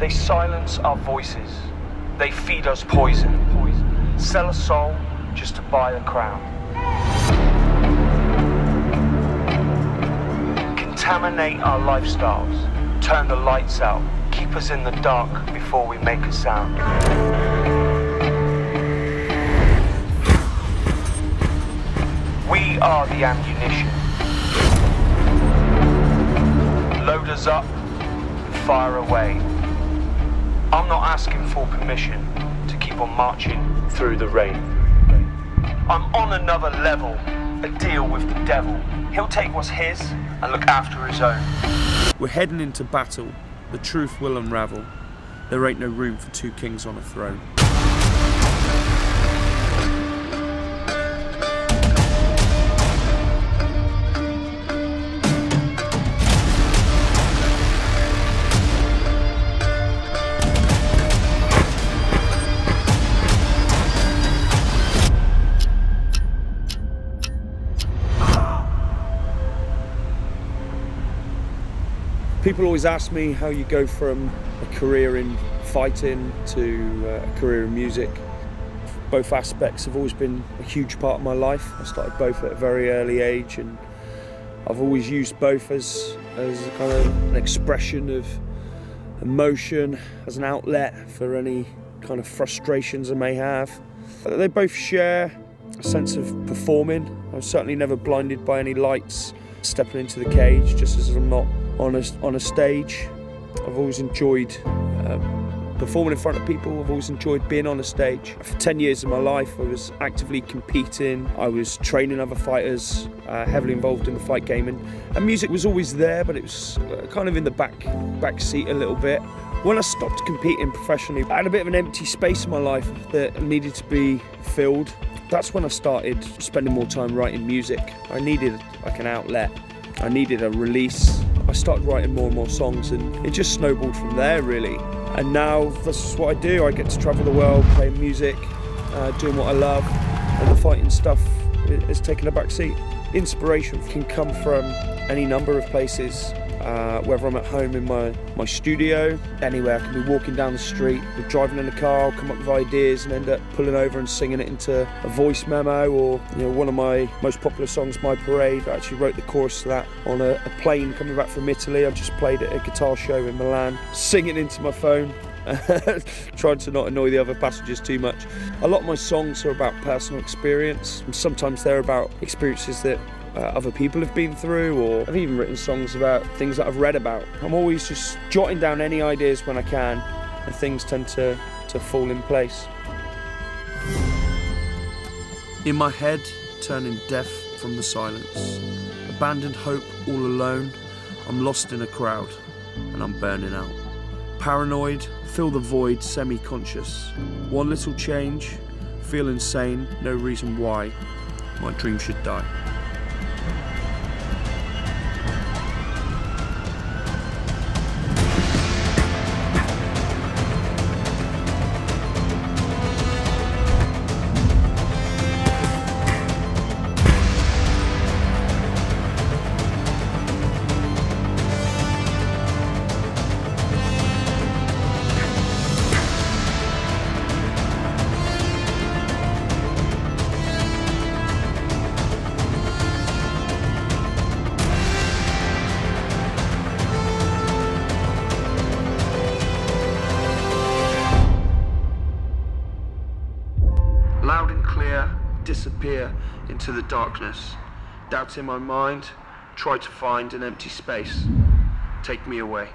They silence our voices. They feed us poison. Sell a soul just to buy a crown. Contaminate our lifestyles. Turn the lights out. Keep us in the dark before we make a sound. We are the ammunition. Load us up, fire away. I'm not asking for permission to keep on marching through the rain. I'm on another level, a deal with the devil. He'll take what's his and look after his own. We're heading into battle. The truth will unravel. There ain't no room for two kings on a throne. People always ask me how you go from a career in fighting to uh, a career in music. Both aspects have always been a huge part of my life. I started both at a very early age and I've always used both as, as kind of an expression of emotion, as an outlet for any kind of frustrations I may have. They both share a sense of performing. I'm certainly never blinded by any lights stepping into the cage, just as I'm not on a, on a stage. I've always enjoyed uh, performing in front of people. I've always enjoyed being on a stage. For 10 years of my life, I was actively competing. I was training other fighters, uh, heavily involved in the fight game, and, and music was always there, but it was uh, kind of in the back back seat a little bit. When I stopped competing professionally, I had a bit of an empty space in my life that needed to be filled. That's when I started spending more time writing music. I needed like an outlet. I needed a release. I started writing more and more songs and it just snowballed from there really. And now that's what I do. I get to travel the world, playing music, uh, doing what I love, and the fighting stuff is taking a back seat. Inspiration can come from any number of places uh, whether I'm at home in my, my studio, anywhere. I can be walking down the street, driving in a car, I'll come up with ideas and end up pulling over and singing it into a voice memo or you know one of my most popular songs, My Parade. I actually wrote the chorus to that on a, a plane coming back from Italy. I just played at a guitar show in Milan, singing into my phone. trying to not annoy the other passengers too much. A lot of my songs are about personal experience, and sometimes they're about experiences that uh, other people have been through, or I've even written songs about things that I've read about. I'm always just jotting down any ideas when I can, and things tend to, to fall in place. In my head, turning deaf from the silence, abandoned hope all alone, I'm lost in a crowd, and I'm burning out. Paranoid, fill the void, semi conscious. One little change, feel insane, no reason why. My dream should die. Disappear into the darkness. Doubts in my mind, try to find an empty space. Take me away.